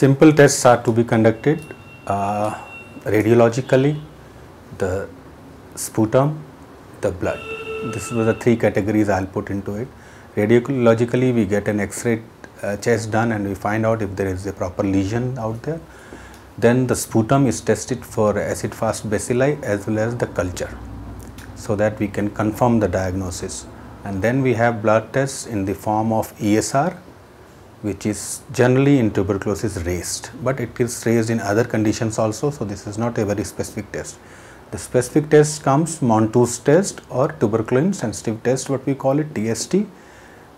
simple tests are to be conducted uh, radiologically, the sputum, the blood. This were the three categories I'll put into it. Radiologically, we get an X-ray uh, chest done and we find out if there is a proper lesion out there. Then the sputum is tested for acid-fast bacilli as well as the culture so that we can confirm the diagnosis. And then we have blood tests in the form of ESR which is generally in tuberculosis raised, but it is raised in other conditions also. So, this is not a very specific test. The specific test comes Mantoux test or tuberculin sensitive test what we call it TST.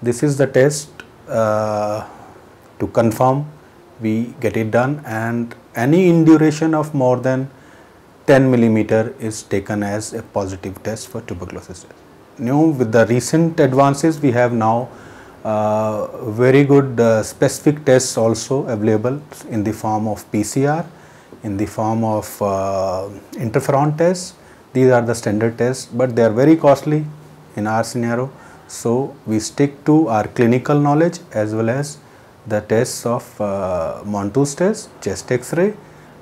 This is the test uh, to confirm we get it done and any induration of more than 10 millimeter is taken as a positive test for tuberculosis. Now with the recent advances we have now uh, very good uh, specific tests also available in the form of PCR, in the form of uh, interferon tests. These are the standard tests but they are very costly in our scenario. So we stick to our clinical knowledge as well as the tests of uh, Mantoux test, chest x-ray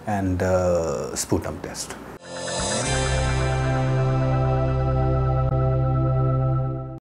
and uh, sputum test.